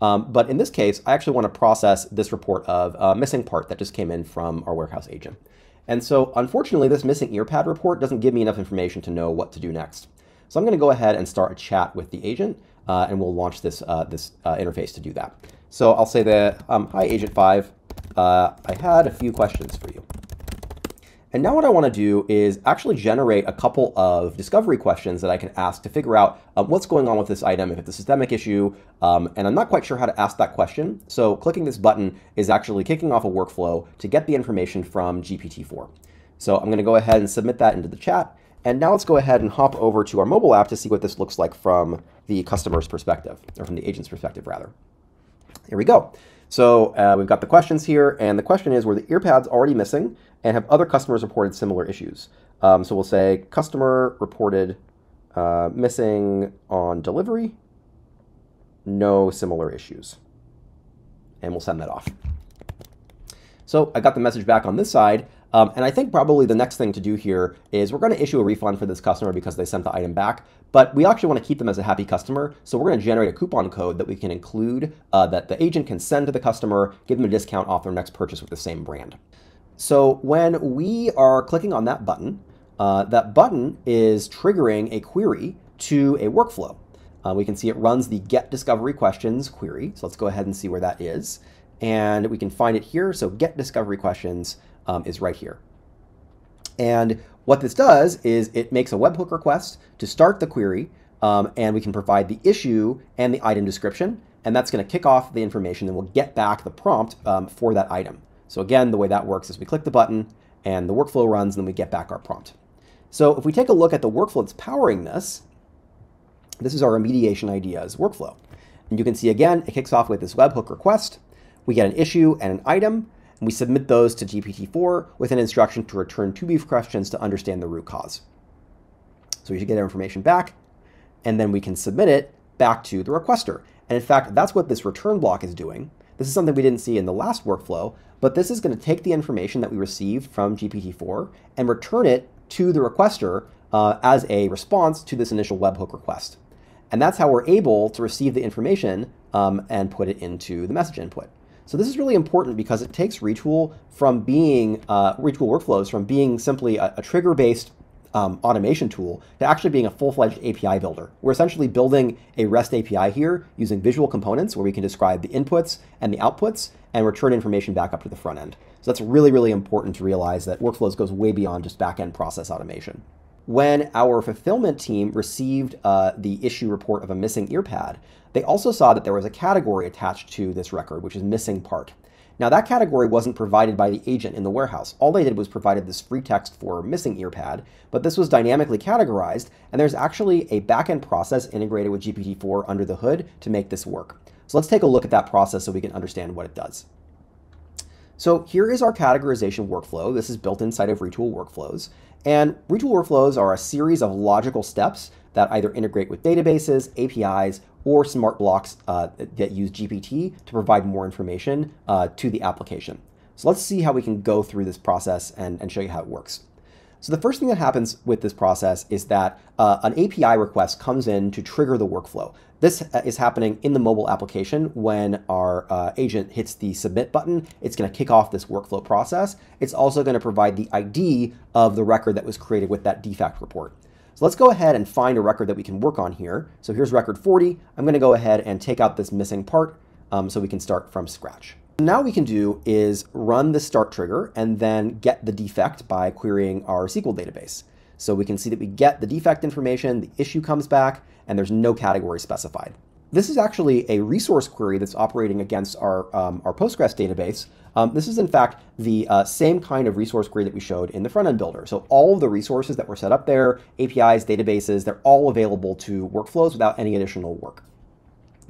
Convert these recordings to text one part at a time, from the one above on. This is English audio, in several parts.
Um, but in this case, I actually want to process this report of a missing part that just came in from our warehouse agent. And so unfortunately, this missing earpad report doesn't give me enough information to know what to do next. So I'm going to go ahead and start a chat with the agent, uh, and we'll launch this, uh, this uh, interface to do that. So I'll say that, um, hi, Agent 5. Uh, I had a few questions for you. And now what I want to do is actually generate a couple of discovery questions that I can ask to figure out um, what's going on with this item, if it's a systemic issue, um, and I'm not quite sure how to ask that question. So clicking this button is actually kicking off a workflow to get the information from GPT-4. So I'm going to go ahead and submit that into the chat. And now let's go ahead and hop over to our mobile app to see what this looks like from the customer's perspective, or from the agent's perspective, rather. Here we go. So uh, we've got the questions here, and the question is, were the earpads already missing, and have other customers reported similar issues? Um, so we'll say customer reported uh, missing on delivery, no similar issues. And we'll send that off. So I got the message back on this side. Um, and I think probably the next thing to do here is we're going to issue a refund for this customer because they sent the item back, but we actually want to keep them as a happy customer. So we're going to generate a coupon code that we can include uh, that the agent can send to the customer, give them a discount off their next purchase with the same brand. So when we are clicking on that button, uh, that button is triggering a query to a workflow. Uh, we can see it runs the get discovery questions query. So let's go ahead and see where that is. And we can find it here. So get discovery questions um, is right here. And what this does is it makes a webhook request to start the query, um, and we can provide the issue and the item description, and that's going to kick off the information, and we'll get back the prompt um, for that item. So again, the way that works is we click the button, and the workflow runs, and then we get back our prompt. So if we take a look at the workflow that's powering this, this is our remediation ideas workflow. And you can see again, it kicks off with this webhook request. We get an issue and an item, and we submit those to GPT-4 with an instruction to return two beef questions to understand the root cause. So we should get our information back, and then we can submit it back to the requester. And in fact, that's what this return block is doing. This is something we didn't see in the last workflow, but this is going to take the information that we received from GPT-4 and return it to the requester uh, as a response to this initial webhook request. And that's how we're able to receive the information um, and put it into the message input. So this is really important because it takes Retool from being, uh, Retool workflows from being simply a, a trigger-based um, automation tool to actually being a full-fledged API builder. We're essentially building a REST API here using visual components where we can describe the inputs and the outputs and return information back up to the front end. So that's really, really important to realize that workflows goes way beyond just back-end process automation. When our fulfillment team received uh, the issue report of a missing earpad, they also saw that there was a category attached to this record, which is missing part. Now that category wasn't provided by the agent in the warehouse. All they did was provided this free text for missing earpad, but this was dynamically categorized, and there's actually a backend process integrated with GPT-4 under the hood to make this work. So let's take a look at that process so we can understand what it does. So here is our categorization workflow. This is built inside of Retool Workflows. And Retool Workflows are a series of logical steps that either integrate with databases, APIs, or smart blocks uh, that use GPT to provide more information uh, to the application. So let's see how we can go through this process and, and show you how it works. So the first thing that happens with this process is that uh, an API request comes in to trigger the workflow. This uh, is happening in the mobile application when our uh, agent hits the submit button. It's going to kick off this workflow process. It's also going to provide the ID of the record that was created with that defect report. So let's go ahead and find a record that we can work on here. So here's record 40. I'm going to go ahead and take out this missing part um, so we can start from scratch. So now we can do is run the start trigger and then get the defect by querying our SQL database. So we can see that we get the defect information, the issue comes back, and there's no category specified. This is actually a resource query that's operating against our, um, our Postgres database. Um, this is in fact the uh, same kind of resource query that we showed in the front-end builder. So all of the resources that were set up there, APIs, databases, they're all available to workflows without any additional work.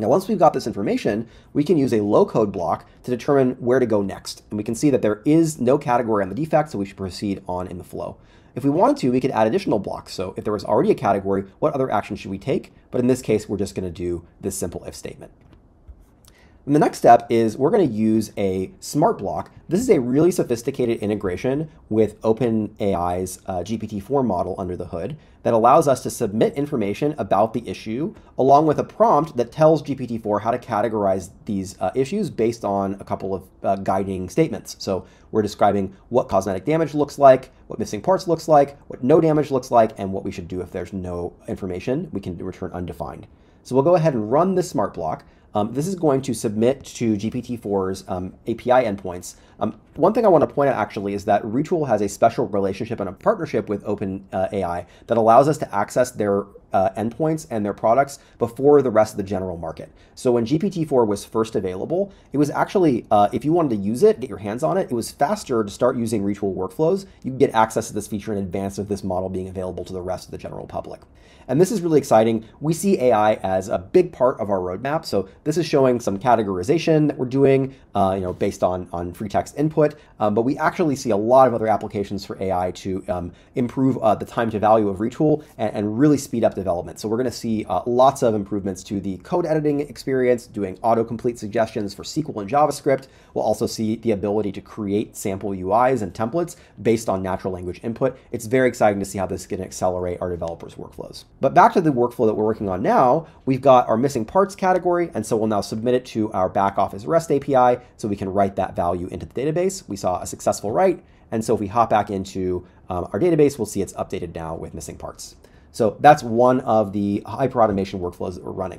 Now, once we've got this information, we can use a low code block to determine where to go next. And we can see that there is no category on the defect, so we should proceed on in the flow. If we wanted to, we could add additional blocks. So if there was already a category, what other action should we take? But in this case, we're just going to do this simple if statement. And the next step is we're going to use a smart block. This is a really sophisticated integration with OpenAI's uh, GPT-4 model under the hood that allows us to submit information about the issue along with a prompt that tells GPT-4 how to categorize these uh, issues based on a couple of uh, guiding statements. So we're describing what cosmetic damage looks like, what missing parts looks like, what no damage looks like, and what we should do if there's no information. We can return undefined. So we'll go ahead and run this smart block. Um, this is going to submit to GPT-4's um, API endpoints. Um, one thing I want to point out actually is that Retool has a special relationship and a partnership with OpenAI uh, that allows us to access their uh, endpoints and their products before the rest of the general market. So when GPT-4 was first available, it was actually, uh, if you wanted to use it, get your hands on it, it was faster to start using Retool workflows. You get access to this feature in advance of this model being available to the rest of the general public. And this is really exciting. We see AI as a big part of our roadmap. So this is showing some categorization that we're doing, uh, you know, based on, on free text input. Um, but we actually see a lot of other applications for AI to um, improve uh, the time to value of Retool and, and, really speed up development. So we're going to see uh, lots of improvements to the code editing experience, doing autocomplete suggestions for SQL and JavaScript. We'll also see the ability to create sample UIs and templates based on natural language input. It's very exciting to see how this can accelerate our developers' workflows. But back to the workflow that we're working on now, we've got our missing parts category, and so we'll now submit it to our back office REST API so we can write that value into the database. We saw a successful write, and so if we hop back into um, our database, we'll see it's updated now with missing parts. So that's one of the hyperautomation workflows that we're running.